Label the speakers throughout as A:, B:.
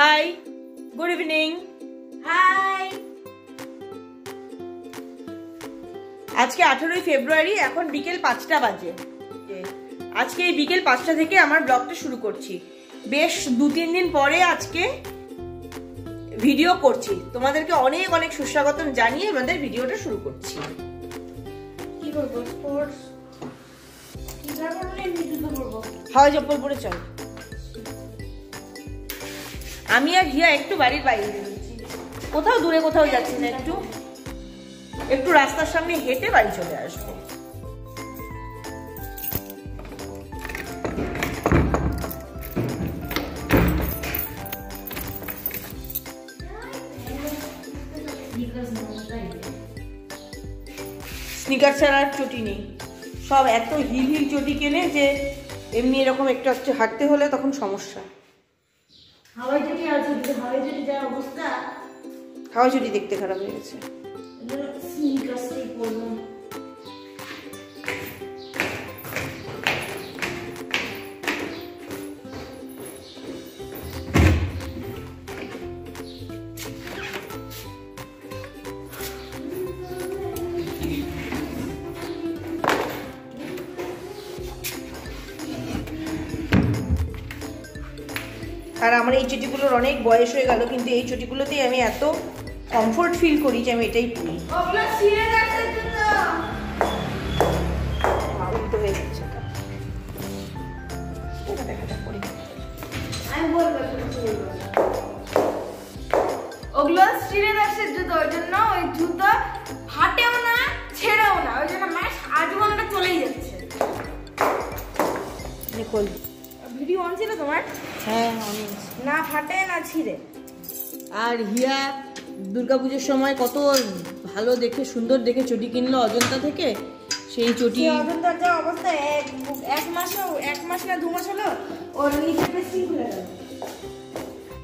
A: Hi good evening
B: high
A: আজকে আঠেরোই ফেব্রুয়ারি এখন বিকেল পাঁচটা বাজে। আজকে এই বিকেল পাঁচটা থেকে আমার ব্লগটা শুরু করছি। বেশ দু তিন দিন পরে আজকে ভিডিও করছি। তোমাদেরকে অনেক অনেক সুস্বাগতম জানিয়ে আমাদের ভিডিওটা শুরু করছি।
B: কি করব? স্পোর্টস কি এমনি জুতো করব?
A: হাওয়া চপ্পল পরে চল। আমি আর হিয়া একটু বাড়ির বাইরে কোথাও দূরে কোথাও যাচ্ছি না, একটু একটু রাস্তার সামনে হেঁটে বাড়ি চলে আসব। স্নিকার ছাড়া আর চটি নেই। সব এত হিল হিল চটি কেনে যে, এমনি এরকম একটু একটু হাঁটতে হলে তখন সমস্যা।
B: হাওয়াই চটি আছে কিন্তু হাওয়াই চটি যা অবস্থা
A: হাওয়াই চটি দেখতে খারাপ হয়ে গেছে।
B: স্নিকার্সটাই পরলাম
A: আর আমার এই চটিগুলোর অনেক বয়স হয়ে গেল কিন্তু এই চটিগুলোতেই আমি এত কমফোর্ট ফিল করি যে আমি এটাই পরি।
B: ওগুলো জুতো
A: উল্টো হয়ে যাচ্ছে
B: ওগুলো ওই জন্য ওই জুতো ফাটেও না ছেড়েও না ওই জন্য আজীবনটা চলেই যাচ্ছে। ভিডিও অন ছিল তোমার?
A: হ্যাঁ
B: না ফাটে না ছিঁড়ে
A: আর হিয়া দুর্গাপুজোর সময় কত ভালো দেখে সুন্দর দেখে চটি কিনলো অজন্তা থেকে সেই চটি
B: অজন্তার যা অবস্থা এক এক মাসও এক মাস না দু মাস হলো ওর নিচে পেস্টিং খুলে গেল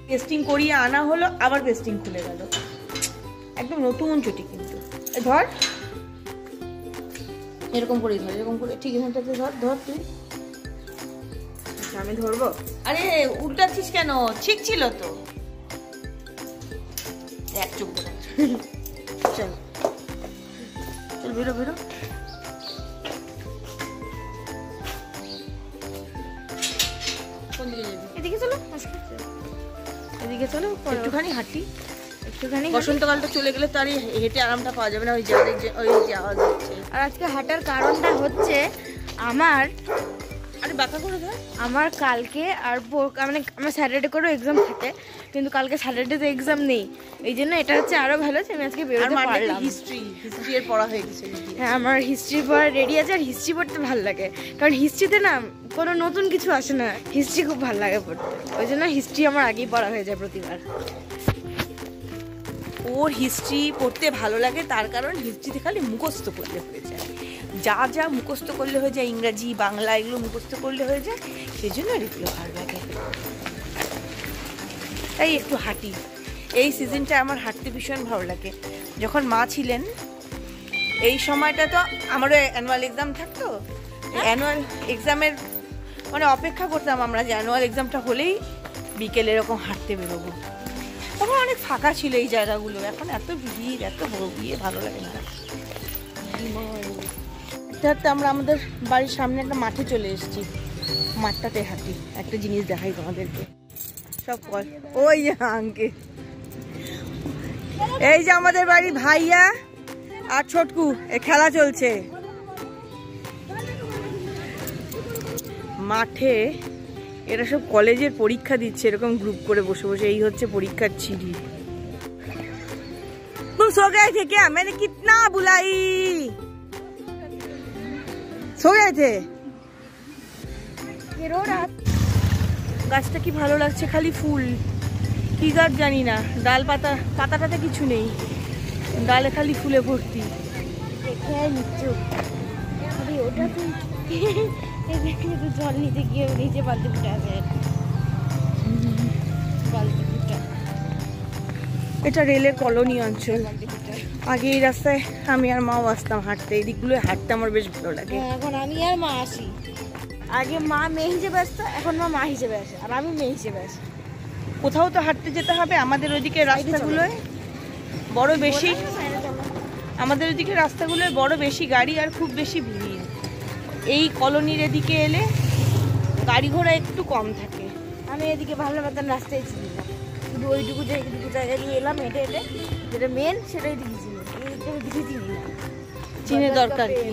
A: পেস্টিং করিয়ে আনা হলো আবার পেস্টিং খুলে গেল একদম নতুন চটি কিন্তু এ ধর এরকম করেই ধর এরকম করে ঠিক এখানটাতে ধর ধর তুই
B: আচ্ছা, আমি ধরবো।
A: আরে উল্টাচ্ছিস কেন? ঠিক ছিল তো। এক চুপ চল। চল বেরো বেরো।
B: এদিকে চলো। এদিকে চলো
A: একটুখানি হাঁটি।
B: একটুখানি
A: বসন্তকালটা চলে গেলে তার হেঁটে আরামটা পাওয়া যাবে না ওই যে আরেক যে- ওই যে আওয়াজ হচ্ছে।
B: আর আজকে হাঁটার কারণটা হচ্ছে আমার
A: আরে বাঁকা করে ধর
B: আমার কালকে আর মানে আমার স্যাটারডে করেও এক্সাম থাকে কিন্তু কালকে স্যাটারডেতে এক্সাম নেই। এই জন্য এটা হচ্ছে আরও ভালো যে আমি আজকে বেরোতে পারলাম।
A: হিস্ট্রি হিস্ট্রি এর পড়া হয়ে গেছে
B: হ্যাঁ আমার হিস্ট্রি পড়া রেডি আছে আর হিস্ট্রি পড়তে ভালো লাগে। কারণ হিস্ট্রিতে না কোনো নতুন কিছু আসে না। হিস্ট্রি খুব ভালো লাগে পড়তে। ওই জন্য হিস্ট্রি আমার আগেই পড়া হয়ে যায় প্রতিবার।
A: ওর হিস্ট্রি পড়তে ভালো লাগে তার কারণ হিস্ট্রিতে খালি মুখস্থ করতে হয়ে যায়। যা যা মুখস্থ করলে হয়ে যায় ইংরাজি বাংলা এগুলো মুখস্থ করলে হয়ে যায় সেই জন্য এগুলো ভালো লাগে তাই একটু হাঁটি। এই সিজনটা আমার হাঁটতে ভীষণ ভালো লাগে। যখন মা ছিলেন এই সময়টা তো আমারও অ্যানুয়াল এক্সাম থাকতো। অ্যানুয়াল এক্সামের মানে অপেক্ষা করতাম আমরা যে অ্যানুয়াল এক্সামটা হলেই বিকেলে এরকম হাঁটতে বেরোবো। তখন অনেক ফাঁকা ছিল এই জায়গাগুলো। এখন এত ভিড় এত বিয়ে ভালো লাগে না। হাঁটতে হাঁটতে আমরা আমাদের বাড়ির সামনে একটা মাঠে চলে এসেছি মাঠটাতে হাঁটি একটা জিনিস দেখাই তোমাদেরকে সব কল ওই যে আঙ্কে এই যে আমাদের বাড়ি ভাইয়া আর ছোটকু এ খেলা চলছে মাঠে এরা সব কলেজের পরীক্ষা দিচ্ছে এরকম গ্রুপ করে বসে বসে এই হচ্ছে পরীক্ষার ছিড়ি तुम सो गए थे क्या मैंने कितना बुलाई গেছে গাছটা কি ভালো লাগছে? খালি ফুল। কি গাছ জানি না। ডাল পাতা পাতাটাতে কিছু নেই। ডালে খালি ফুলে ভর্তি।
B: জল নিতে গিয়ে নিজে বালতি ফুটে।
A: এটা রেলের কলোনি অঞ্চল। আগে এই রাস্তায় আমি আর মাও আসতাম হাঁটতে। এই দিকগুলো হাঁটতে আমার বেশ ভালো লাগে।
B: হ্যাঁ, এখন আমি আর মা আসি। আগে মা মেয়ে হিসেবে আসতো এখন মা মা হিসেবে আসে আর আমি মেয়ে হিসেবে আসি।
A: কোথাও তো হাঁটতে যেতে হবে আমাদের ওইদিকে রাস্তাগুলোয় বড় বেশি। আমাদের ওইদিকে রাস্তাগুলোয় বড় বেশি গাড়ি আর খুব বেশি ভিড়। এই কলোনির এদিকে এলে গাড়ি ঘোড়া একটু কম থাকে।
B: আমি এদিকে ভালো মতন রাস্তায় না শুধু ওইটুকু জায়গাটুকু জায়গা দিয়ে এলাম হেঁটে হেঁটে। যেটা মেন সেটাই দিকে চিনি
A: দরকার
B: কি?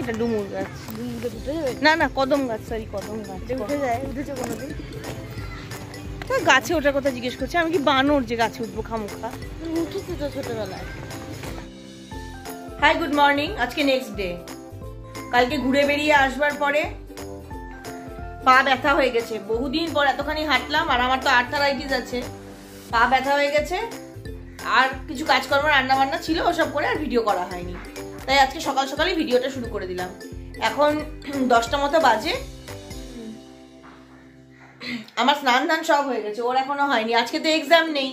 B: এটা
A: ডুমুর গাছ। না না কদম গাছ সরি কদম গাছ
B: উঠে যায় উঠেছে কোনোদিন?
A: গাছে ওঠার কথা জিজ্ঞেস করছি আমি কি বানর যে গাছে উঠবো খামুখা?
B: উঠেছে তো ছোটবেলায়।
A: হাই গুড মর্নিং আজকে নেক্সট ডে কালকে ঘুরে বেরিয়ে আসবার পরে পা ব্যথা হয়ে গেছে। বহুদিন পর এতখানি হাঁটলাম আর আমার তো আর্থারাইটিস আছে। পা ব্যথা হয়ে গেছে আর কিছু কাজকর্ম রান্না বান্না ছিল, ওসব করে আর ভিডিও করা হয়নি। তাই আজকে সকাল সকালই ভিডিওটা শুরু করে দিলাম। এখন দশটা মতো বাজে। আমার স্নান ধান সব হয়ে গেছে, ওর এখনও হয়নি। আজকে তো এক্সাম নেই।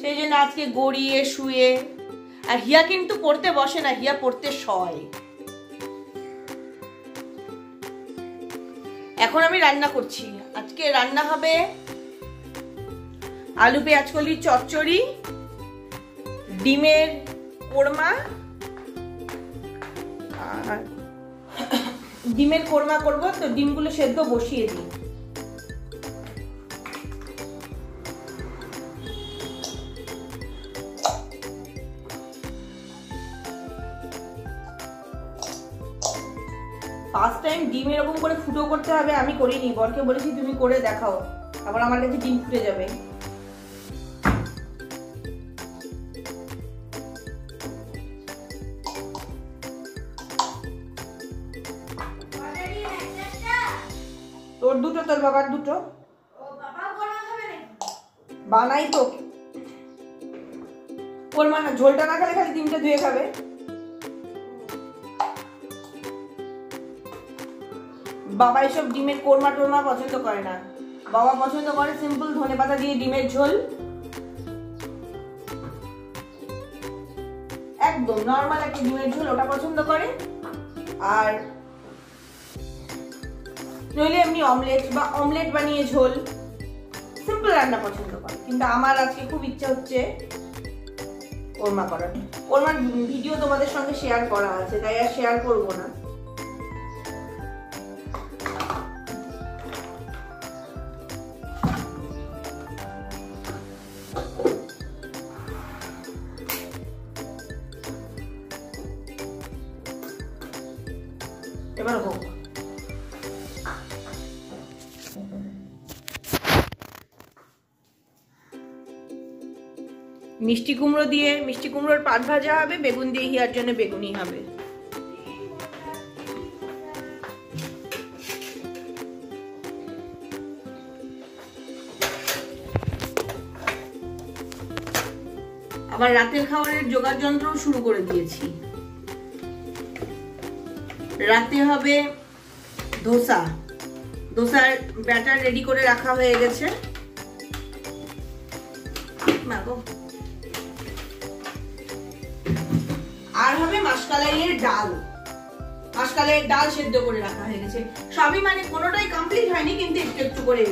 A: সেই জন্য আজকে গড়িয়ে, শুয়ে। আর হিয়া কিন্তু পড়তে বসে না, হিয়া পড়তে শয়। এখন আমি রান্না করছি। আজকে রান্না হবে আলু, পেঁয়াজ কলির চচ্চড়ি ডিমের কোরমা ডিমের কোরমা করব, তো ডিমগুলো সেদ্ধ বসিয়ে দিই। ফার্স্ট টাইম ডিম এরকম করে ফুটো করতে হবে, আমি করিনি। বরকে বলেছি, তুমি করে দেখাও। আবার আমার কাছে ডিম ফুটে যাবে। বাবার দুটো? বানাই তো। ওর মানে ঝোলটা না খেলে খালি ডিমটা ধুয়ে খাবে। বাবা এসব ডিমের কোরমা টোরমা পছন্দ করে না। বাবা পছন্দ করে সিম্পল ধনে পাতা দিয়ে ডিমের ঝোল। একদম নর্মাল একটা ডিমের ঝোল ওটা পছন্দ করে। আর নইলে এমনি অমলেট বা অমলেট বানিয়ে ঝোল। সিম্পল রান্না পছন্দ করে। কিন্তু আমার আজকে খুব ইচ্ছা হচ্ছে কোরমা করার। কোরমার ভিডিও তোমাদের সঙ্গে শেয়ার করা আছে, তাই আর শেয়ার করব না। মিষ্টি কুমড়ো দিয়ে, মিষ্টি কুমড়োর পাট ভাজা হবে, বেগুন দিয়ে হিয়ার জন্য বেগুনি হবে। আবার রাতের খাবারের জোগাড় যন্ত্রও শুরু করে দিয়েছি। রাতে হবে ধোসা। ধোসার ব্যাটার রেডি করে রাখা হয়ে গেছে। মা ডাল। ডাল করে রাখা হয়ে গেছে। সবই মানে কোনোটাই কমপ্লিট হয়নি, কিন্তু একটু একটু করে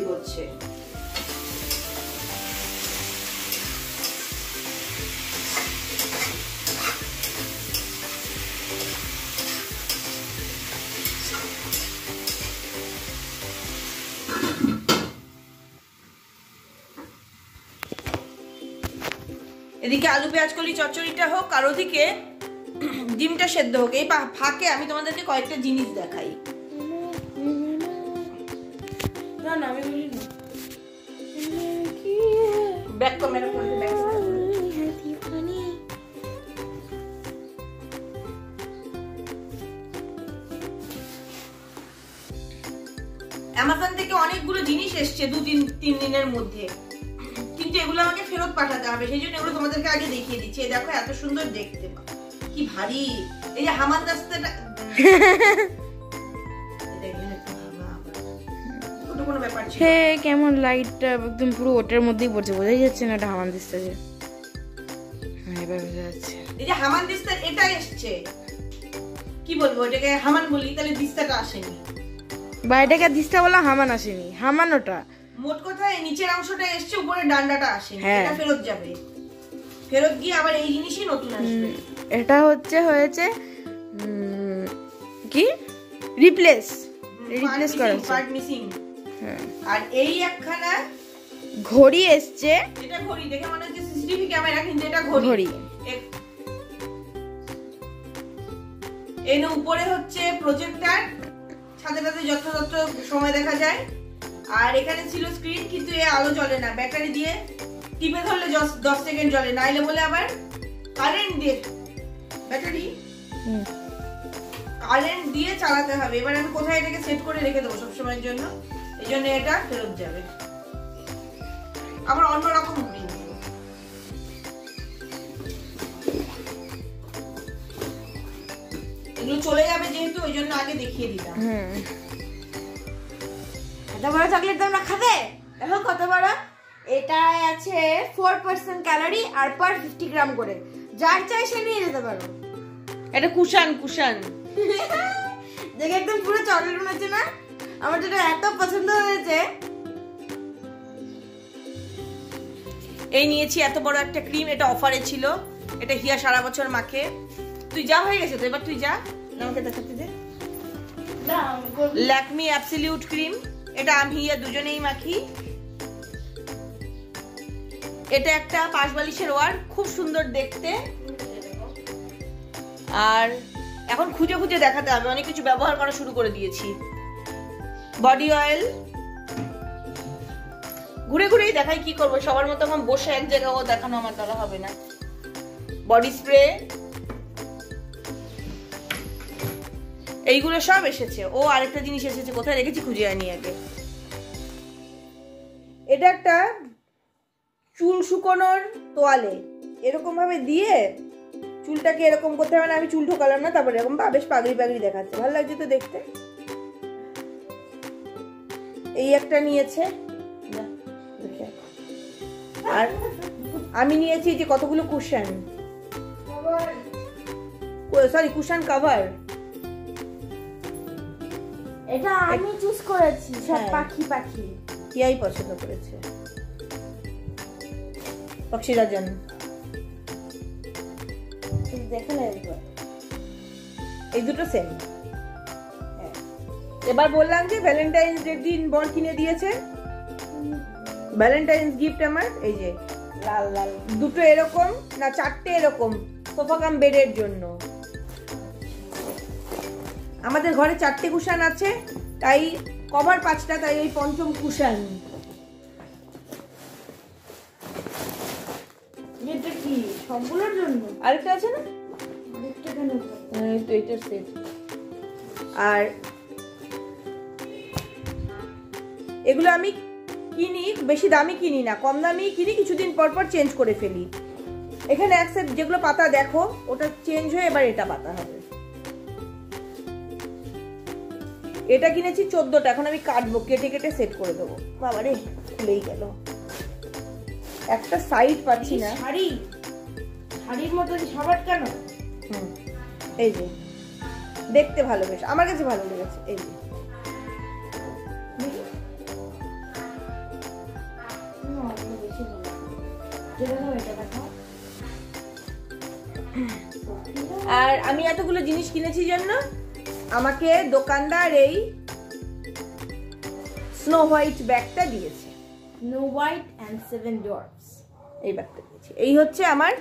A: এদিকে আলু পেঁয়াজ কলি চচ্চড়িটা হোক, আর ওদিকে ডিমটা সেদ্ধ হোক, এই ফাঁকে আমি তোমাদেরকে কয়েকটা জিনিস দেখাই।
B: না না, আমি
A: অ্যামাজন থেকে অনেকগুলো জিনিস এসছে দু তিন তিন দিনের মধ্যে। কিন্তু এগুলো আমাকে ফেরত পাঠাতে হবে, সেই জন্য এগুলো তোমাদেরকে আগে দেখিয়ে দিচ্ছি। দেখো, এত সুন্দর দেখতে। কি ভারী? এই যে হামার দাস্তাটা
B: কেমন লাইটটা একদম পুরো ওটার মধ্যেই পড়ছে বোঝাই যাচ্ছে না ওটা হামান দিচ্ছে যে। হ্যাঁ এবার বোঝা যাচ্ছে।
A: এই যে হামান দিস্তার এটা এসছে। কি বলব এটাকে হামান বলি তাহলে দিস্তাটা আসেনি।
B: দিস্তা বলা হামান আসেনি হামান ওটা।
A: মোট কথা নিচের অংশটা এসছে উপরে ডান্ডাটা আসে
B: হ্যাঁ।
A: এটা ফেরত যাবে। ফেরত গিয়ে আবার এই জিনিসই নতুন আসবে।
B: এটা হচ্ছে হয়েছে কি? রিপ্লেস রিপ্লেস করা হচ্ছে।
A: আর এই একখানা
B: ঘড়ি এসছে।
A: এটা ঘড়ি দেখে মনে হচ্ছে সিসিটিভি ক্যামেরা কিন্তু এটা ঘড়ি।
B: ঘড়ি।
A: এর উপরে হচ্ছে প্রজেক্টর ছাদে ছাদে যত্র সময় দেখা যায়। আর এখানে ছিল স্ক্রিন কিন্তু এ আলো জ্বলে না। ব্যাটারি দিয়ে টিপে ধরলে দশ- দশ সেকেন্ড জ্বলে। নাইলে বলে আবার কারেন্ট দিয়ে ব্যাটারি কারেন্ট দিয়ে চালাতে হবে। এবার আমি কোথায় এটাকে সেট করে রেখে দেবো সবসময়ের জন্য? এই জন্য এটা ফেরত যাবে। আবার অন্যরকম কিন্তু এগুলো চলে যাবে যেহেতু ওই জন্য আগে দেখিয়ে দিলাম।
B: এত বড় চকলেট তোমরা খাবে? দেখো কত বড়। এটায় আছে ফোর পার্সেন্ট ক্যালোরি আর পার ফিফটি গ্রাম করে। যার চাই সে নিয়ে যেতে পারো।
A: এটা কুশান কুশান।
B: দেখে একদম পুরো চকলেট মনে হচ্ছে না? আমার যেটা এত পছন্দ হয়েছে।
A: এই নিয়েছি এত বড় একটা ক্রিম এটা অফারে ছিল। এটা হিয়া সারা বছর মাখে। তুই যা হয়ে গেছে তো এবার তুই যা। আমাকে দেখাতে দে। ল্যাকমি অ্যাবসলিউট ক্রিম এটা আমি হিয়া দুজনেই মাখি। এটা একটা পাশ বালিশের ওয়ার খুব সুন্দর দেখতে। আর এখন খুঁজে খুঁজে দেখাতে হবে, অনেক কিছু ব্যবহার করা শুরু করে দিয়েছি। বডি অয়েল ঘুরে ঘুরেই দেখাই কি করব, সবার মতো এখন বসে এক জায়গাও দেখানো আমার দ্বারা হবে না। বডি স্প্রে এইগুলো সব এসেছে। ও আরেকটা জিনিস এসেছে, কোথায় রেখেছি খুঁজে আনি আগে। এটা একটা চুল শুকোনোর তোয়ালে। এরকম ভাবে দিয়ে চুলটাকে এরকম করতে হবে না আমি চুল ঢোকালাম না তারপরে এরকম বেশ পাগড়ি পাগড়ি দেখাচ্ছে। ভালো লাগছে তো দেখতে। এই একটা নিয়েছে। আর আমি নিয়েছি যে কতগুলো কুশন। সরি কুশন কভার
B: এটা আমি চুজ করেছি সব
A: হ্যাঁ।
B: পাখি পাখি।
A: কিয়াই পছন্দ করেছে। পক্ষীরাজন
B: দেখে না
A: এই দুটো সেম। এবার বললাম যে ভ্যালেন্টাইন্স ডে দিন বর কিনে দিয়েছে ভ্যালেন্টাইন্স গিফট আমার, এই যে
B: লাল লাল।
A: দুটো এরকম না চারটে এরকম সোফা কাম বেডের জন্য। আমাদের ঘরে চারটে কুশান আছে, তাই কভার পাঁচটা, তাই ওই পঞ্চম কুশান।
B: এটা কি? সবগুলোর জন্য?
A: আরেকটা আছে না? এই তো সেট আর এগুলো আমি কিনি বেশি দামি কিনি না কম দামি কিনি কিছুদিন পর পর চেঞ্জ করে ফেলি। এখানে এক set যেগুলো পাতা দেখো ওটা চেঞ্জ হয়ে এবার এটা পাতা হবে। এটা কিনেছি চোদ্দটা এখন আমি কাটবো কেটে কেটে সেট করে দেবো। বাবারে খুলেই গেল। একটা সাইড পাচ্ছি না।
B: শাড়ি শাড়ির মতো সাবাট কেন?
A: হুম এই যে দেখতে ভালো বেশ আমার কাছে ভালো লেগেছে এই যে। আর আমি এতগুলো জিনিস কিনেছি জন্য আমাকে দোকানদার এই স্নো হোয়াইট ব্যাগটা দিয়েছে।
B: No white and seven dots
A: এই ব্যাগটা দিয়েছে এই হচ্ছে আমার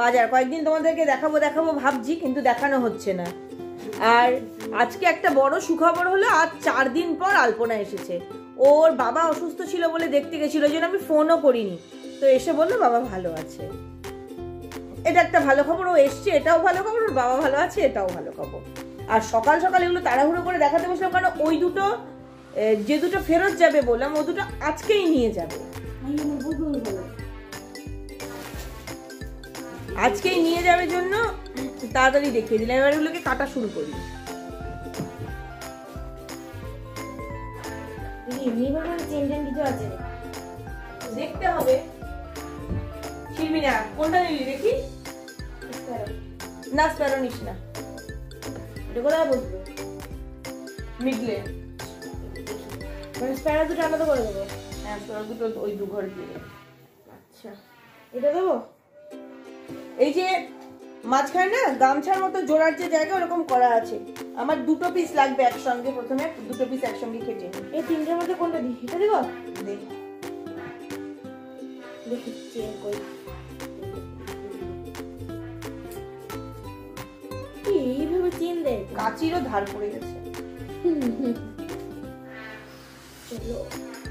A: বাজার। কয়েকদিন তোমাদেরকে দেখাবো দেখাবো, ভাবছি, কিন্তু দেখানো হচ্ছে না। আর আজকে একটা বড় সুখবর হলো, আজ চার দিন পর আলপনা এসেছে। ওর বাবা অসুস্থ ছিল বলে দেখতে গেছিল ওই জন্য আমি ফোনও করিনি। তো এসে বলল, বাবা ভালো আছে। এটা একটা ভালো খবর, ও এসছে, এটাও ভালো খবর, ওর বাবা ভালো আছে, এটাও ভালো খবর। আর সকাল সকাল এগুলো তাড়াহুড়ো করে দেখাতে বসলাম, কারণ ওই দুটো যে দুটো ফেরত যাবে বললাম ও দুটো আজকেই নিয়ে যাবে। আজকেই নিয়ে যাবে জন্য তাড়াতাড়ি দেখিয়ে দিলাম। এবার এগুলোকে কাটা শুরু করি। দেখতে হবে। ছিড়বি না কোনটা নিলি দেখি? না স্প্যারো নিস না। এটা কোথায় বসবে? মিডলে।
B: মানে দুটো আলাদা করে দেবো।
A: হ্যাঁ দুটো ওই দু ঘর দিয়ে
B: আচ্ছা। এটা দেবো?
A: এই যে মাঝখানে না গামছার মতো জোড়ার যে জায়গা ওরকম করা আছে। আমার দুটো পিস লাগবে একসঙ্গে প্রথমে দুটো পিস একসঙ্গে কেটে
B: এই তিনটের মধ্যে কোনটা দিই? এটা দেবো। দেখি এইভাবে চেন দেয়।
A: কাচিরও ধার পড়ে গেছে।
B: চলো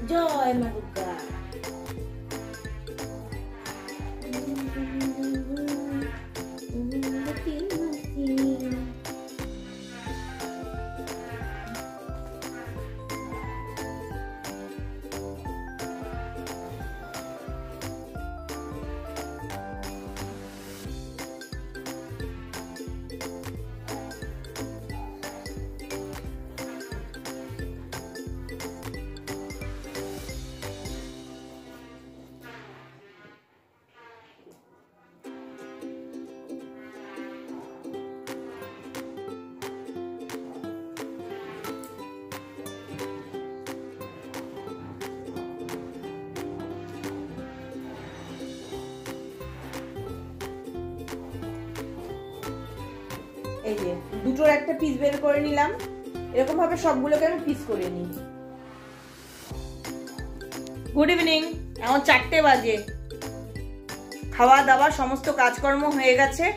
B: জয় মা দুর্গা
A: এই যে, দুটোর একটা পিস বের করে নিলাম। এরকম ভাবে সবগুলোকে আমি পিস করে নিই। গুড ইভিনিং এখন চারটে বাজে। খাওয়া দাওয়া সমস্ত কাজকর্ম হয়ে গেছে।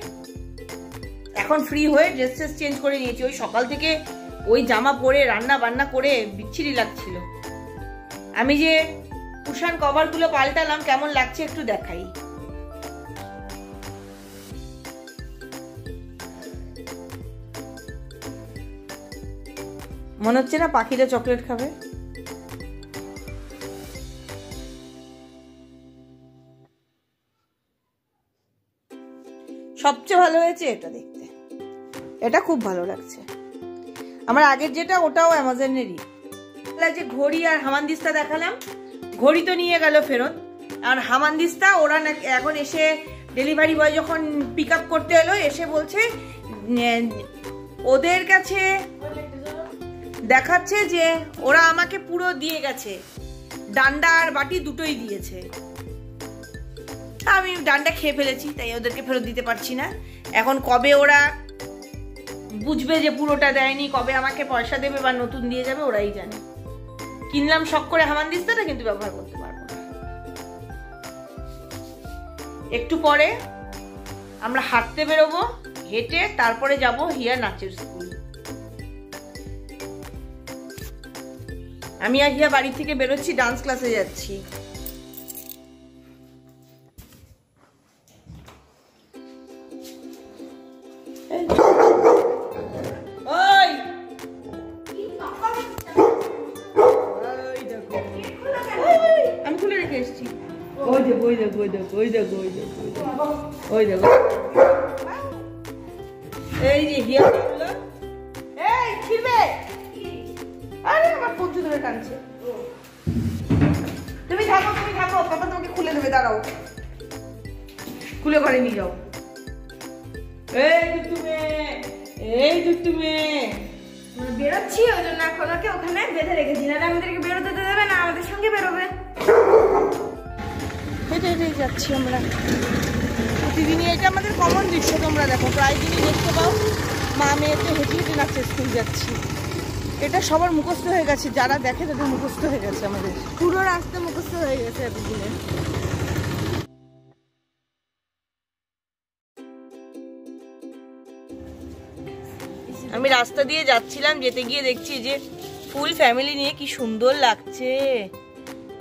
A: এখন ফ্রি হয়ে ড্রেস ট্রেস চেঞ্জ করে নিয়েছি। ওই সকাল থেকে ওই জামা পরে রান্না বান্না করে বিচ্ছিরি লাগছিল। আমি যে কুশান কভারগুলো পাল্টালাম, কেমন লাগছে একটু দেখাই। মনে হচ্ছে না পাখিটা চকলেট খাবে? সবচেয়ে ভালো হয়েছে এটা দেখতে। এটা খুব ভালো লাগছে। আমার আগের যেটা, ওটাও অ্যামাজনেরই। যে ঘড়ি আর হামানদিস্তা দেখালাম, ঘড়ি তো নিয়ে গেল ফেরত। আর হামানদিস্তা, ওরা এখন এসে ডেলিভারি বয় যখন পিক করতে এলো, এসে বলছে ওদের কাছে দেখাচ্ছে যে ওরা আমাকে পুরো দিয়ে গেছে। ডান্ডা আর বাটি দুটোই দিয়েছে। আমি ডান্ডা খেয়ে ফেলেছি, তাই ওদেরকে ফেরত দিতে পারছি না। এখন কবে ওরা বুঝবে যে পুরোটা দেয়নি, কবে আমাকে পয়সা দেবে বা নতুন দিয়ে যাবে, ওরাই জানে। কিনলাম শখ করে হামান দিস্তাটা কিন্তু ব্যবহার করতে পারব একটু পরে আমরা হাঁটতে বেরোবো, হেঁটে তারপরে যাব হিয়া নাচের স্কুল। আমি হিয়া বাড়ি থেকে বেরোচ্ছি ডান্স ক্লাসে যাচ্ছি। আমি খুলে রেখে এসেছি। ওই ওই দেখো ওই দেখো ওই দেখো ওই দেখো ওই দেখো ওই দেখো। এই যে হিয়া টানছে তুমি থাকো তুমি থাকো পাপা তোমাকে খুলে দেবে দাঁড়াও। খুলে ঘরে নিয়ে যাও। এই দুট্টু মেয়ে এই দুট্টু মেয়ে।
B: বেরোচ্ছি ওই জন্য এখন ওকে ওখানে বেঁধে রেখেছি না আমাদেরকে বেরোতে দেবে না আমাদের সঙ্গে বেরোবে।
A: হেঁটে হেঁটেই যাচ্ছি আমরা। প্রতিদিনই এটা আমাদের কমন দৃশ্য তোমরা দেখো। প্রায় দিনই দেখতে পাও মা মেয়েতে হেঁটে হেঁটে নাচে স্কুল যাচ্ছি। এটা সবার মুখস্থ হয়ে গেছে, যারা দেখে তাদের মুখস্থ হয়ে গেছে আমাদের।
B: পুরো রাস্তা মুখস্থ হয়ে গেছে এতদিনে।
A: আমি রাস্তা দিয়ে যাচ্ছিলাম, যেতে গিয়ে দেখছি যে ফুল ফ্যামিলি নিয়ে কি সুন্দর লাগছে।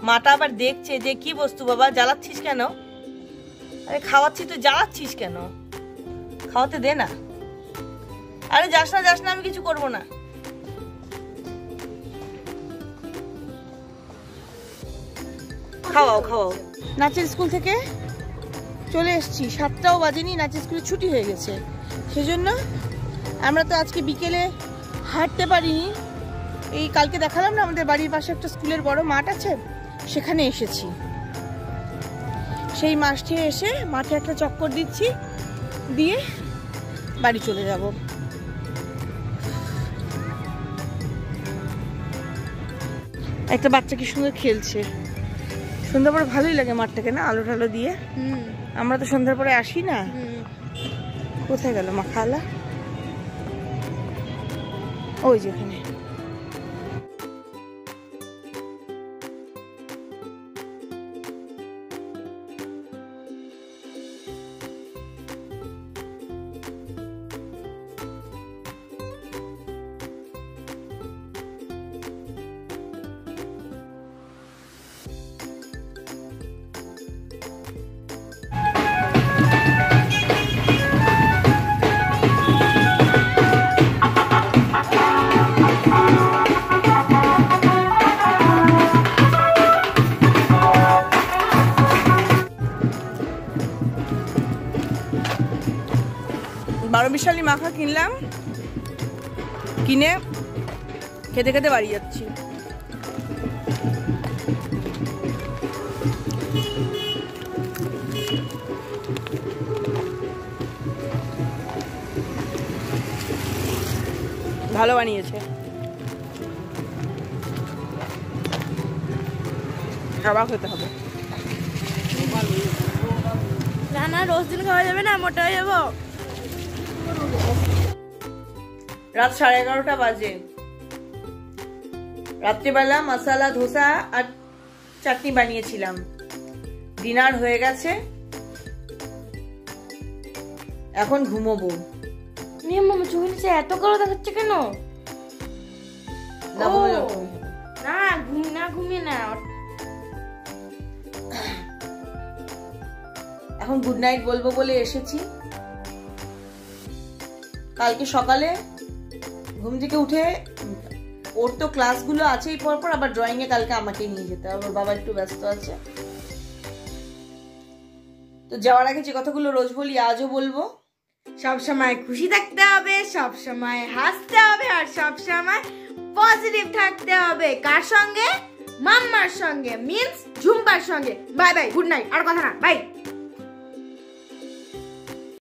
A: মাটা আবার দেখছে যে, কি বস্তু বাবা, জ্বালাচ্ছিস কেন? আরে, খাওয়াচ্ছি তো, জ্বালাচ্ছিস কেন? খাওয়াতে দে না। আরে, যাস না যাস না, আমি কিছু করব না। খাওয়াও খাওয়াও। নাচের স্কুল থেকে চলে এসেছি। সাতটাও বাজেনি, নাচের স্কুলে ছুটি হয়ে গেছে। সেজন্য আমরা তো আজকে বিকেলে হাঁটতে পারিনি। এই কালকে দেখালাম না, আমাদের বাড়ির পাশে একটা স্কুলের বড় মাঠ আছে, সেখানে এসেছি। সেই মাঠে এসে মাঠে একটা চক্কর দিচ্ছি, দিয়ে বাড়ি চলে যাব। একটা বাচ্চা কি সুন্দর খেলছে। সন্ধ্যার পরে ভালোই লাগে মাঠটাকে না আলো টালো দিয়ে? আমরা তো সন্ধ্যার পরে আসি না? কোথায় গেল মা খালা? ওই যেখানে বারো বিশালি মাখা কিনলাম। কিনে খেতে খেতে বাড়ি যাচ্ছি। ভালো বানিয়েছে। খাবার খেতে হবে।
B: না না, রোজ দিন খাওয়া যাবে না মোটা হয়ে যাব।
A: রাত সাড়ে এগারোটা বাজে। রাত্রিবেলা মশালা ধোসা আর চাটনি বানিয়েছিলাম। ডিনার হয়ে গেছে। এখন ঘুমোবো।
B: নিয়ে মামা নিচে এত কালো দেখাচ্ছে কেন।
A: না ঘুম
B: না ঘুমিয়ে না।
A: এখন গুড নাইট বলব বলে এসেছি। কালকে সকালে ঘুম থেকে উঠে, ওর তো ক্লাসগুলো আছেই পরপর, আবার ড্রয়িং এ কালকে আমাকে নিয়ে যেতে হবে, ওর বাবা একটু ব্যস্ত আছে। তো যাওয়ার আগে যে কথাগুলো রোজ বলি, আজও বলব।
B: সব সময় খুশি থাকতে হবে, সব সময় হাসতে হবে, আর সব সময় পজিটিভ থাকতে হবে। কার সঙ্গে? মাম্মার সঙ্গে মিন্স ঝুম্পার সঙ্গে। বাই বাই গুড নাইট আর কথা না বাই